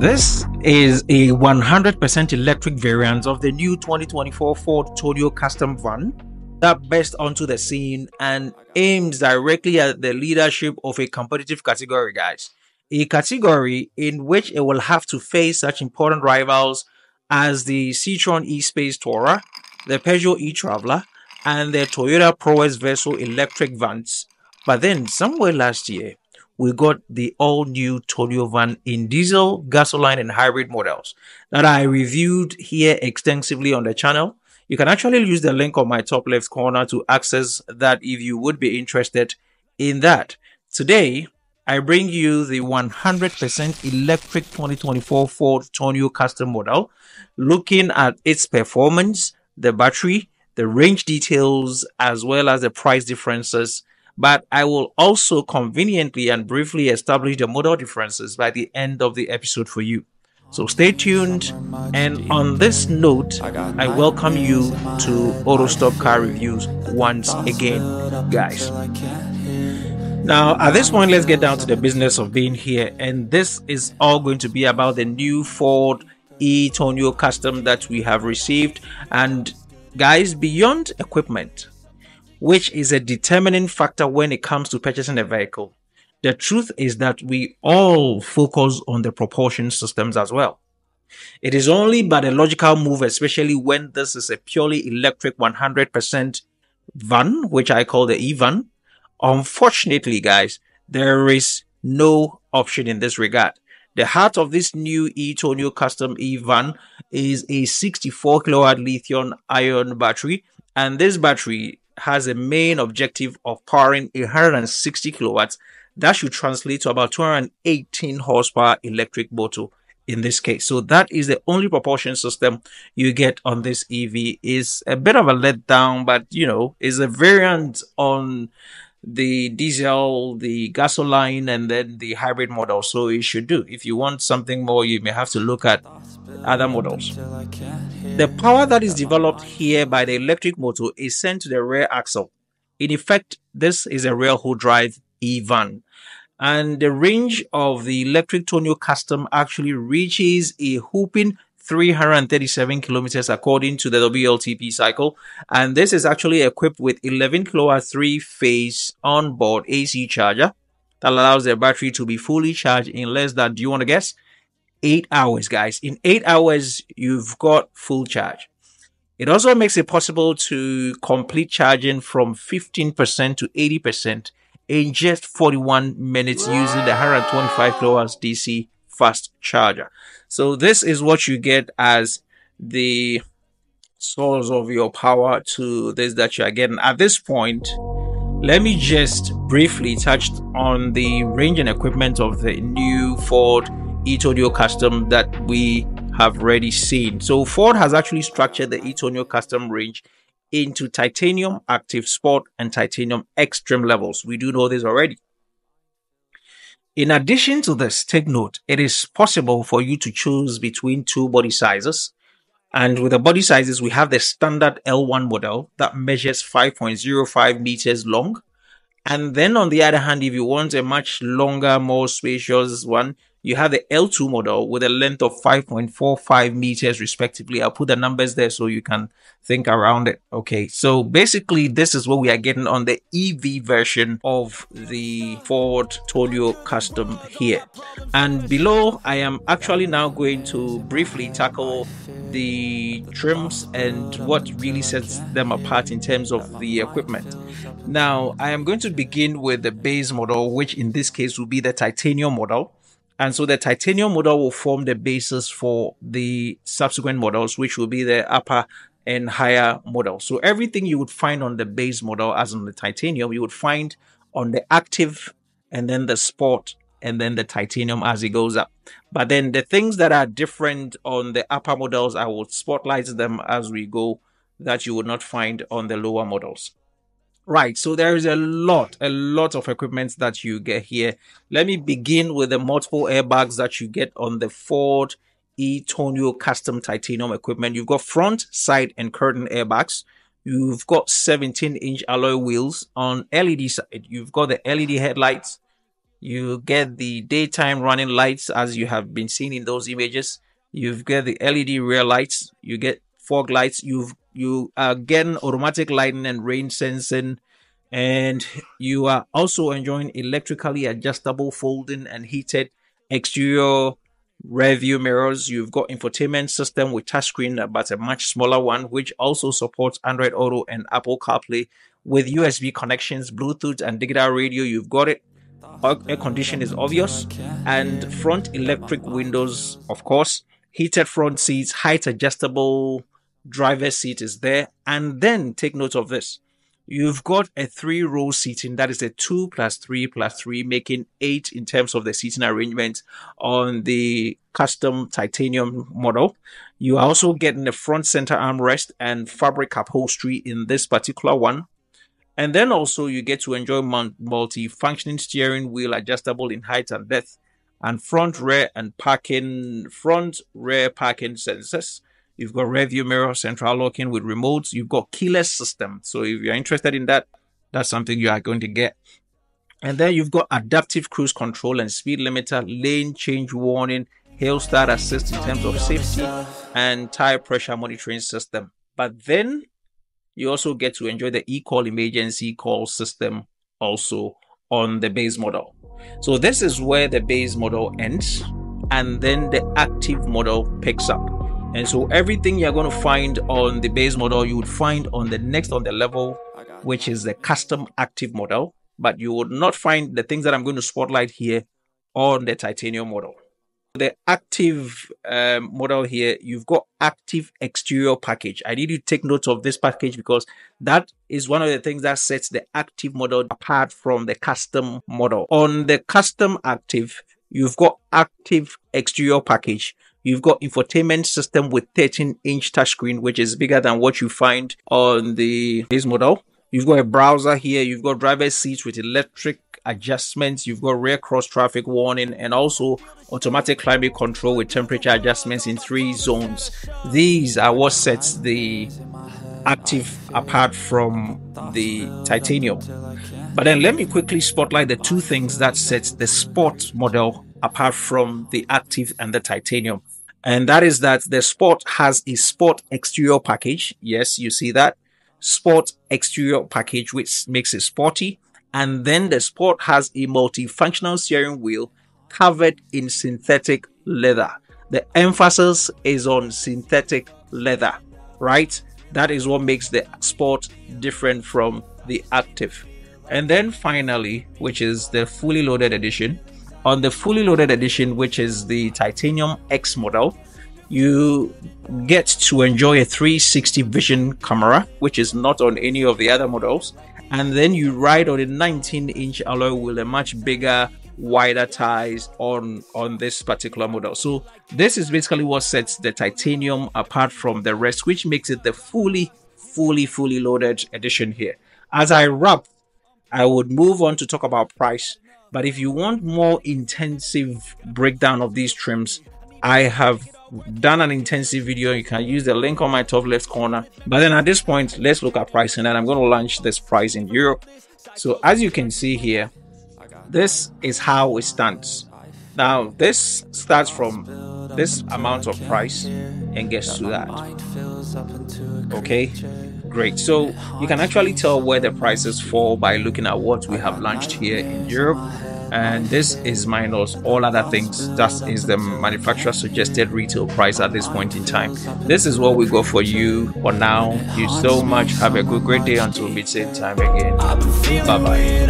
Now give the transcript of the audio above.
This is a 100% electric variant of the new 2024 Ford Tourneo Custom Van that burst onto the scene and aims directly at the leadership of a competitive category, guys. A category in which it will have to face such important rivals as the Citroen e-Space Tourer, the Peugeot e-Traveler, and the Toyota Proace Verso electric vans. But then, somewhere last year, we got the all new Tourneo van in diesel, gasoline, and hybrid models that I reviewed here extensively on the channel. You can actually use the link on my top left corner to access that if you would be interested in that. Today, I bring you the 100% electric 2024 Ford Tourneo custom model, looking at its performance, the battery, the range details, as well as the price differences but I will also conveniently and briefly establish the model differences by the end of the episode for you. So stay tuned. And on this note, I welcome you to Autostop Car Reviews once again, guys. Now, at this point, let's get down to the business of being here. And this is all going to be about the new Ford e-Tourneo Custom that we have received. And guys, beyond equipment, which is a determining factor when it comes to purchasing a vehicle. The truth is that we all focus on the propulsion systems as well. It is only but a logical move, especially when this is a purely electric 100% van, which I call the E-van. Unfortunately, guys, there is no option in this regard. The heart of this new e-Tourneo custom E-van is a 64 kilowatt lithium ion battery, and this battery has a main objective of powering 160 kilowatts. That should translate to about 218 horsepower electric motor in this case. So that is the only propulsion system you get on this EV. Is a bit of a letdown, but you know, is a variant on the diesel, the gasoline, and then the hybrid model. So it should do. If you want something more, you may have to look at other models. The power that is developed here by the electric motor is sent to the rear axle. In effect, this is a rear wheel drive E-van. And the range of the electric Tourneo Custom actually reaches a whooping 337 kilometers according to the WLTP cycle. And this is actually equipped with 11 kilowatt three phase onboard AC charger that allows the battery to be fully charged in less than, do you want to guess? Eight hours, guys. In eight hours, you've got full charge. It also makes it possible to complete charging from 15% to 80% in just 41 minutes using the 125 kilowatts DC fast charger. So this is what you get as the source of your power to this that you are getting. At this point, let me just briefly touch on the range and equipment of the new Ford e-Tourneo Custom that we have already seen. So Ford has actually structured the e-Tourneo Custom range into titanium active sport and titanium extreme levels. We do know this already. In addition to this, take note, it is possible for you to choose between two body sizes. And with the body sizes, we have the standard L1 model that measures 5.05 meters long. And then on the other hand, if you want a much longer, more spacious one, you have the L2 model with a length of 5.45 meters respectively. I'll put the numbers there so you can think around it. Okay, so basically this is what we are getting on the EV version of the Ford Tourneo Custom here. And below, I am actually now going to briefly tackle the trims and what really sets them apart in terms of the equipment. Now, I am going to begin with the base model, which in this case will be the titanium model. And so the titanium model will form the basis for the subsequent models, which will be the upper and higher model. So everything you would find on the base model, as on the titanium, you would find on the active and then the sport and then the titanium as it goes up. But then the things that are different on the upper models, I will spotlight them as we go that you would not find on the lower models. Right, so there is a lot, a lot of equipment that you get here. Let me begin with the multiple airbags that you get on the Ford e-Tourneo custom titanium equipment. You've got front, side, and curtain airbags. You've got 17 inch alloy wheels on LED side. You've got the LED headlights. You get the daytime running lights as you have been seeing in those images. You've got the LED rear lights. You get fog lights. You've you are getting automatic lighting and rain sensing, and you are also enjoying electrically adjustable folding and heated exterior rear view mirrors. You've got infotainment system with touchscreen, but a much smaller one, which also supports Android Auto and Apple CarPlay with USB connections, Bluetooth, and digital radio. You've got it. Air condition is obvious, and front electric windows, of course. Heated front seats, height adjustable driver's seat is there. And then take note of this. You've got a three row seating that is a two plus three plus three making eight in terms of the seating arrangement on the custom titanium model. You are also getting the front center armrest and fabric upholstery in this particular one. And then also you get to enjoy multi-functioning steering wheel adjustable in height and depth and front rear and parking front rear parking sensors You've got rear view mirror, central locking with remotes. You've got keyless system. So if you're interested in that, that's something you are going to get. And then you've got adaptive cruise control and speed limiter, lane change warning, hill start assist in terms of safety, and tire pressure monitoring system. But then you also get to enjoy the e-call emergency call system also on the base model. So this is where the base model ends and then the active model picks up. And so everything you're going to find on the base model, you would find on the next on the level, which is the custom active model. But you would not find the things that I'm going to spotlight here on the titanium model. The active um, model here, you've got active exterior package. I need you to take note of this package because that is one of the things that sets the active model apart from the custom model. On the custom active, you've got active exterior package You've got infotainment system with 13 inch touchscreen, which is bigger than what you find on the base model. You've got a browser here. You've got driver's seats with electric adjustments. You've got rear cross traffic warning and also automatic climate control with temperature adjustments in three zones. These are what sets the active apart from the titanium. But then let me quickly spotlight the two things that sets the sport model apart from the active and the titanium. And that is that the sport has a sport exterior package. Yes, you see that sport exterior package, which makes it sporty. And then the sport has a multifunctional steering wheel covered in synthetic leather. The emphasis is on synthetic leather, right? That is what makes the sport different from the active. And then finally, which is the fully loaded edition, on the fully loaded edition, which is the Titanium X model, you get to enjoy a 360 vision camera, which is not on any of the other models. And then you ride on a 19 inch alloy with a much bigger, wider tires on, on this particular model. So this is basically what sets the titanium apart from the rest, which makes it the fully, fully, fully loaded edition here. As I wrap, I would move on to talk about price but if you want more intensive breakdown of these trims, I have done an intensive video. You can use the link on my top left corner. But then at this point, let's look at pricing and I'm going to launch this price in Europe. So as you can see here, this is how it stands. Now this starts from this amount of price and gets to that. Okay, great. So you can actually tell where the prices fall by looking at what we have launched here in Europe. And this is minus all other things. That is the manufacturer suggested retail price at this point in time. This is what we go for you for now. Thank you so much. Have a good, great day until we meet same time again. Bye bye.